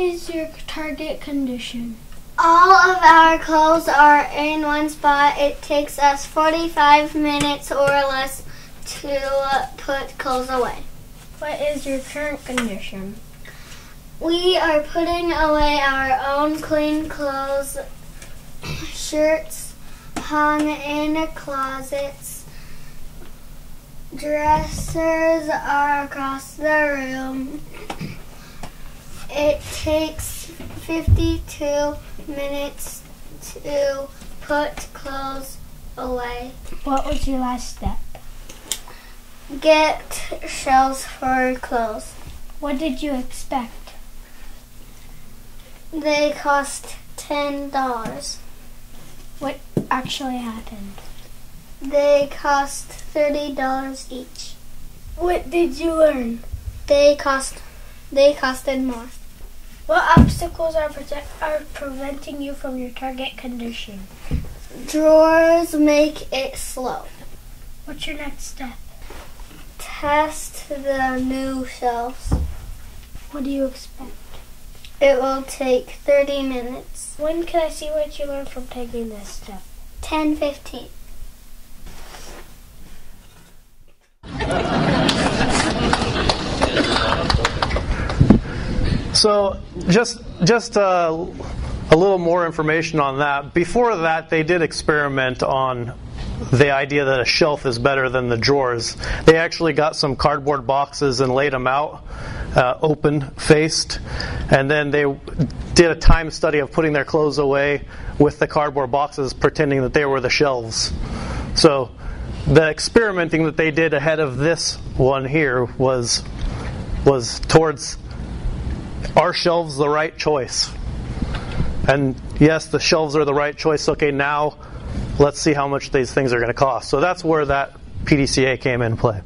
What is your target condition? All of our clothes are in one spot. It takes us 45 minutes or less to uh, put clothes away. What is your current condition? We are putting away our own clean clothes, shirts hung in closets, dressers are across the room. It takes 52 minutes to put clothes away. What was your last step? Get shelves for clothes. What did you expect? They cost $10. What actually happened? They cost $30 each. What did you learn? They cost they costed more. What obstacles are, are preventing you from your target condition? Drawers make it slow. What's your next step? Test the new shelves. What do you expect? It will take 30 minutes. When can I see what you learned from taking this step? 10 15. So just just uh, a little more information on that. Before that, they did experiment on the idea that a shelf is better than the drawers. They actually got some cardboard boxes and laid them out, uh, open faced, and then they did a time study of putting their clothes away with the cardboard boxes, pretending that they were the shelves. So the experimenting that they did ahead of this one here was was towards are shelves the right choice? And yes, the shelves are the right choice. Okay, now let's see how much these things are going to cost. So that's where that PDCA came in play.